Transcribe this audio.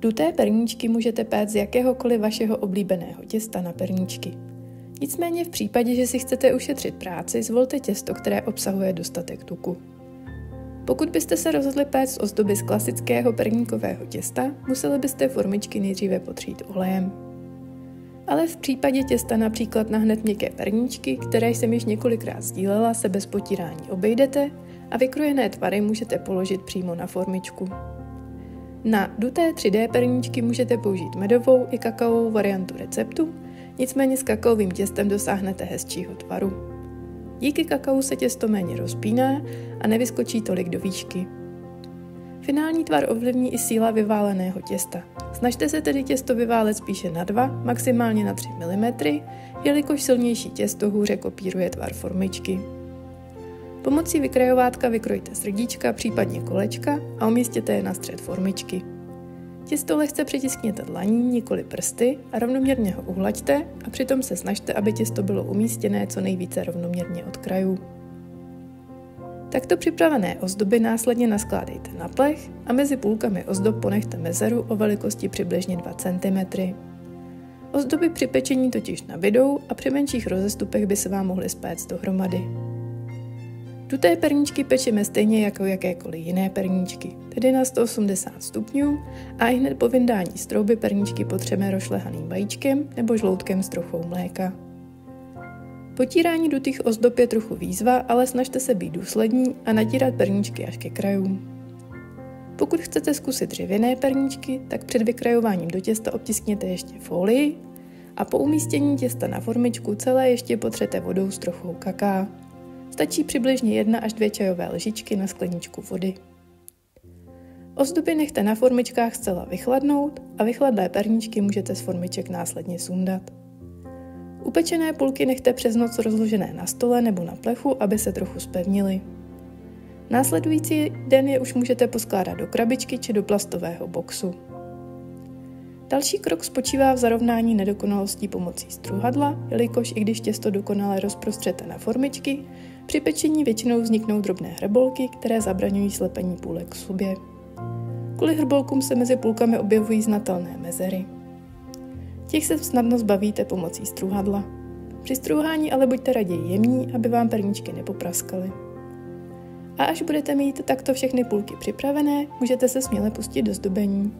Duté perníčky můžete péct z jakéhokoliv vašeho oblíbeného těsta na perníčky. Nicméně v případě, že si chcete ušetřit práci, zvolte těsto, které obsahuje dostatek tuku. Pokud byste se rozhodli péct ozdoby z klasického perníkového těsta, museli byste formičky nejdříve potřít olejem. Ale v případě těsta například na hned měkké perníčky, které jsem již několikrát sdílela, se bez potírání obejdete a vykrojené tvary můžete položit přímo na formičku. Na duté 3D perníčky můžete použít medovou i kakaovou variantu receptu, nicméně s kakaovým těstem dosáhnete hezčího tvaru. Díky kakao se těsto méně rozpíná a nevyskočí tolik do výšky. Finální tvar ovlivní i síla vyváleného těsta. Snažte se tedy těsto vyválet spíše na 2, maximálně na 3 mm, jelikož silnější těsto hůře kopíruje tvar formičky. Pomocí vykrajovátka vykrojte srdíčka, případně kolečka a umístěte je na střed formičky. Těsto lehce přitiskněte dlaní, nikoli prsty a rovnoměrně ho uhlaďte a přitom se snažte, aby těsto bylo umístěné co nejvíce rovnoměrně od krajů. Takto připravené ozdoby následně naskládejte na plech a mezi půlkami ozdob ponechte mezeru o velikosti přibližně 2 cm. Ozdoby při pečení totiž nabydou a při menších rozestupech by se vám mohly spéct dohromady. Duté perníčky pečeme stejně jako jakékoliv jiné perníčky, tedy na 180 stupňů a i hned po vyndání z trouby perníčky potřeme rošlehaným vajíčkem nebo žloutkem s trochou mléka. Potírání dutých ozdob je trochu výzva, ale snažte se být důslední a natírat perníčky až ke krajům. Pokud chcete zkusit dřevěné perníčky, tak před vykrajováním do těsta obtiskněte ještě folii a po umístění těsta na formičku celé ještě potřete vodou s trochou kaká. Stačí přibližně 1 až 2 čajové lžičky na skleničku vody. Ozdoby nechte na formičkách zcela vychladnout a vychladlé perníčky můžete z formiček následně sundat. Upečené pulky nechte přes noc rozložené na stole nebo na plechu, aby se trochu spevnily. Následující den je už můžete poskládat do krabičky či do plastového boxu. Další krok spočívá v zarovnání nedokonalostí pomocí struhadla, jelikož i když těsto dokonale rozprostřete na formičky, při pečení většinou vzniknou drobné hrbolky, které zabraňují slepení půlek k sobě. Kvůli hrbolkům se mezi půlkami objevují znatelné mezery. Těch se snadno zbavíte pomocí struhadla. Při struhání ale buďte raději jemní, aby vám perničky nepopraskaly. A až budete mít takto všechny půlky připravené, můžete se směle pustit do zdobení.